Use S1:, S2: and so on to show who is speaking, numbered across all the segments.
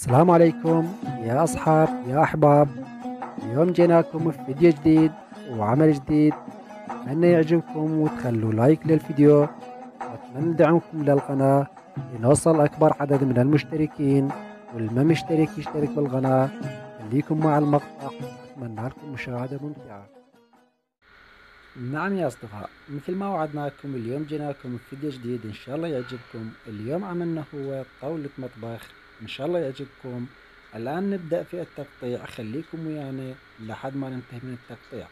S1: السلام عليكم يا أصحاب يا أحباب. اليوم جيناكم في فيديو جديد وعمل جديد. أتمنى يعجبكم وتخلوا لايك للفيديو. وأتمنى دعمكم للقناة لنوصل أكبر عدد من المشتركين والما مشترك يشترك بالقناة. خليكم مع المقطع. أتمنى لكم مشاهدة ممتعة. نعم يا أصدقاء مثل ما وعدناكم اليوم جيناكم في فيديو جديد. إن شاء الله يعجبكم. اليوم عملنا هو طاولة مطبخ إن شاء الله يعجبكم الآن نبدأ في التقطيع خليكم ويانا لحد ما ننتهي من التقطيع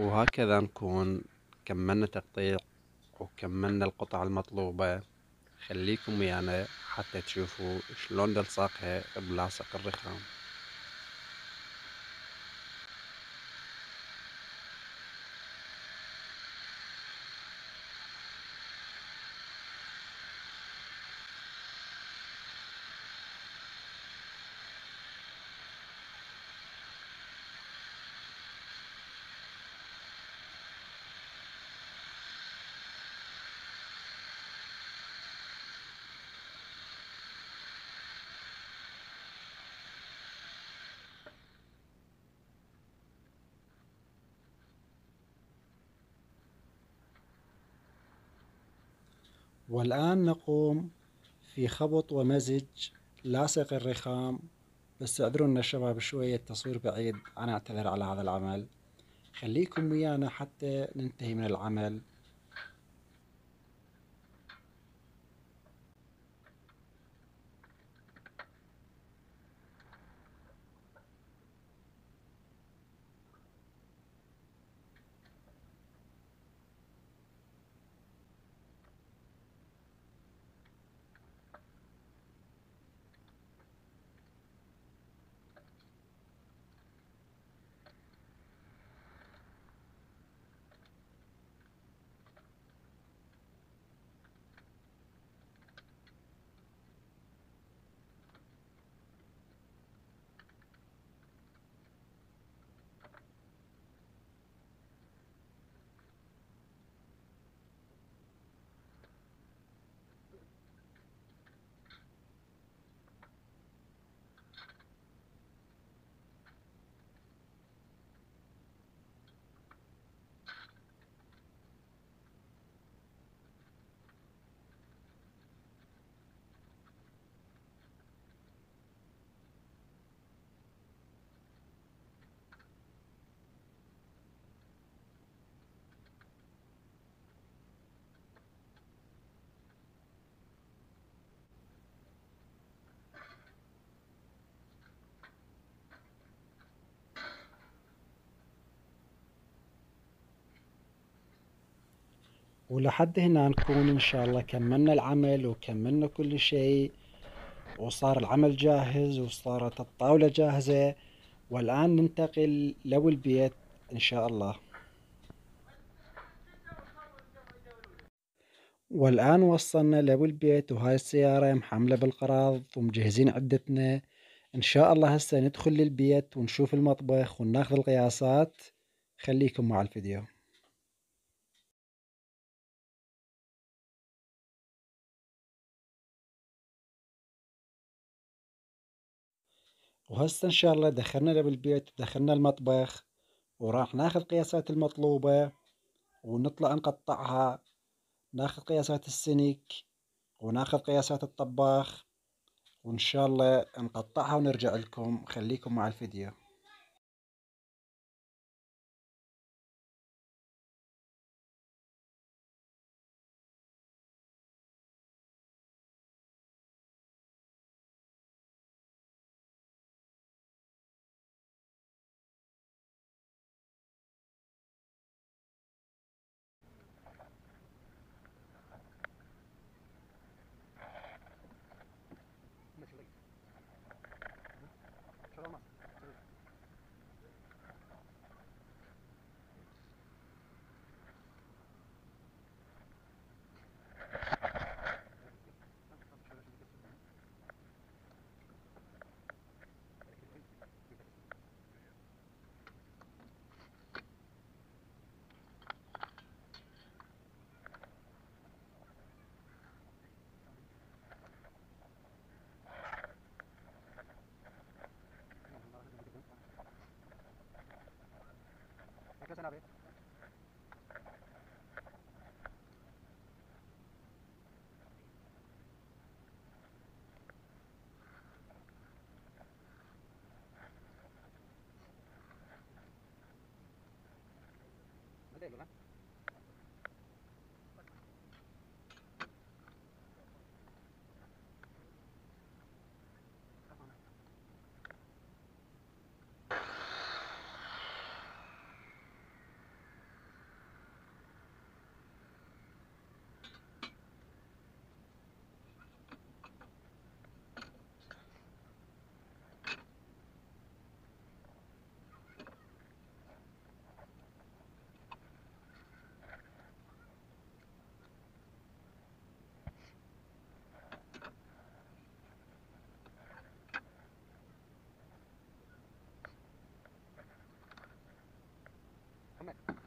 S1: وهكذا نكون كملنا تقطيع وكملنا القطع المطلوبة. خليكم ويانا حتى تشوفوا شلون نلصقها بلاصق الرخام. والآن نقوم في خبط ومزج لاصق الرخام. بس اعذرونا الشباب شوية التصوير بعيد. أنا أعتذر على هذا العمل. خليكم ويانا حتى ننتهي من العمل. ولحد هنا نكون إن شاء الله كملنا العمل وكملنا كل شيء وصار العمل جاهز وصارت الطاولة جاهزة والآن ننتقل لو البيت إن شاء الله. والآن وصلنا لو البيت وهاي السيارة محملة بالقراض ومجهزين عدتنا. إن شاء الله هسه ندخل للبيت ونشوف المطبخ وناخذ القياسات. خليكم مع الفيديو. وهسه إن شاء الله دخلنا بالبيت ودخلنا المطبخ وراح ناخذ قياسات المطلوبة ونطلع نقطعها ناخذ قياسات السنك وناخذ قياسات الطباخ وإن شاء الله نقطعها ونرجع لكم خليكم مع الفيديو.
S2: na sanabi? Madelo na? it.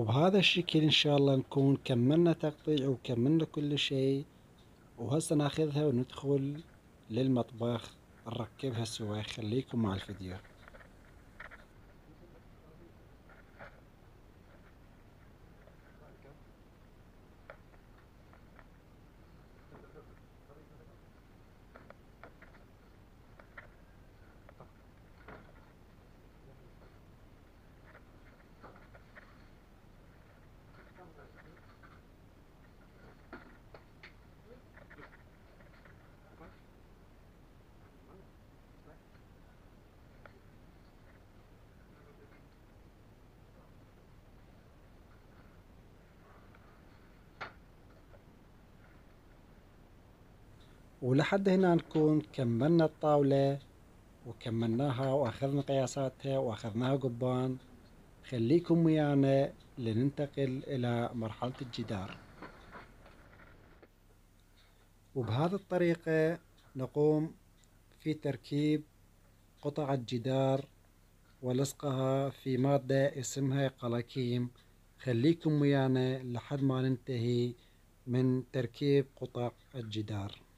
S1: وبهذا الشكل إن شاء الله نكون كملنا تقطيع وكملنا كل شيء وهسه ناخذها وندخل للمطبخ نركبها سوا خليكم مع الفيديو. ولحد هنا نكون كملنا الطاولة وكملناها وأخذنا قياساتها وأخذناها قبان. خليكم ويانا لننتقل إلى مرحلة الجدار. وبهذه الطريقة نقوم في تركيب قطع الجدار ولصقها في مادة اسمها قلاكيم. خليكم ويانا لحد ما ننتهي من تركيب قطع الجدار.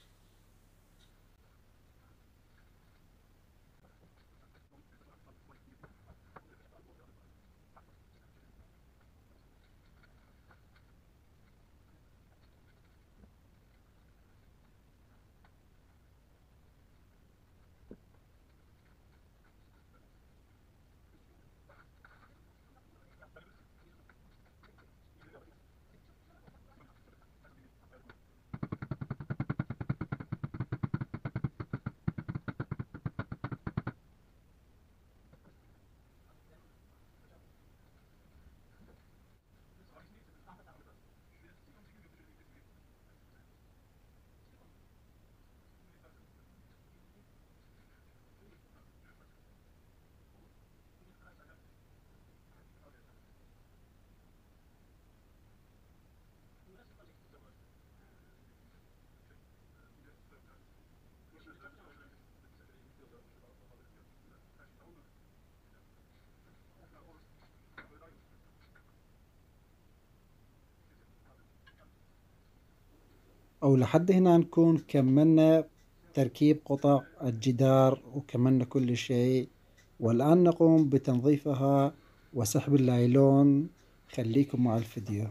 S1: أو لحد هنا نكون كملنا تركيب قطع الجدار وكملنا كل شيء. والآن نقوم بتنظيفها وسحب اللايلون. خليكم مع الفيديو.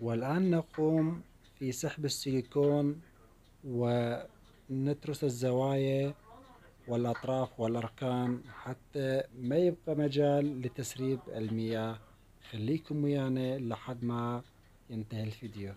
S1: والآن نقوم في سحب السيليكون ونترس الزوايا والأطراف والأركان حتى ما يبقى مجال لتسريب المياه. خليكم ويانا لحد ما ينتهي الفيديو.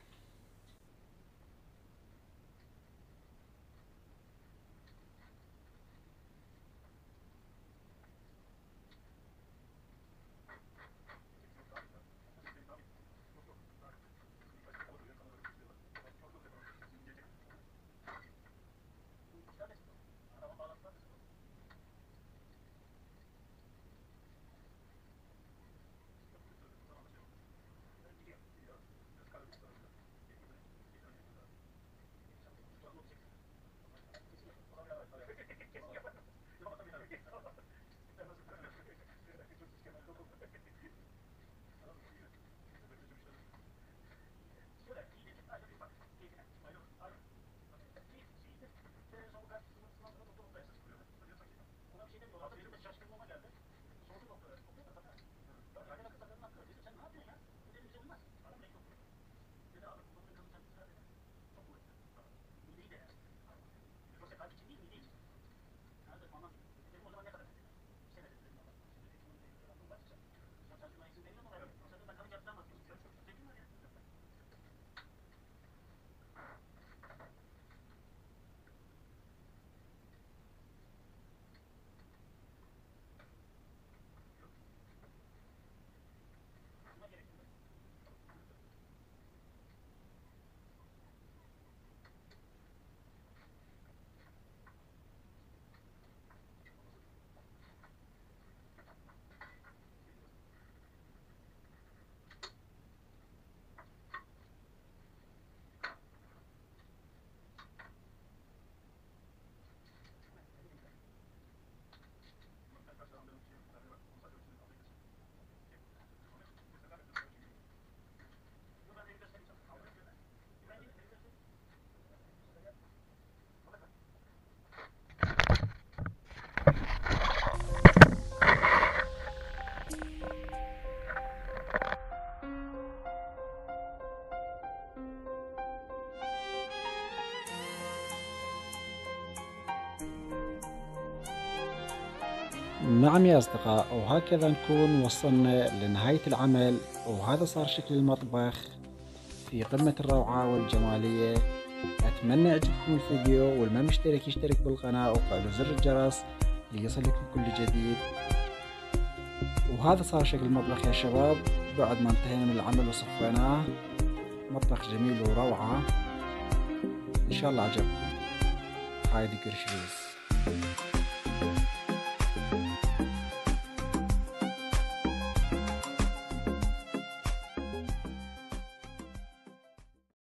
S1: نعم يا أصدقاء وهكذا نكون وصلنا لنهاية العمل وهذا صار شكل المطبخ في قمة الروعة والجمالية. أتمنى يعجبكم الفيديو والما مشترك يشترك بالقناة وفعلوا زر الجرس ليصلكم كل جديد. وهذا صار شكل المطبخ يا شباب. بعد ما انتهينا من العمل وصفيناه مطبخ جميل وروعة. إن شاء الله عجبكم. هاي ذكر شريس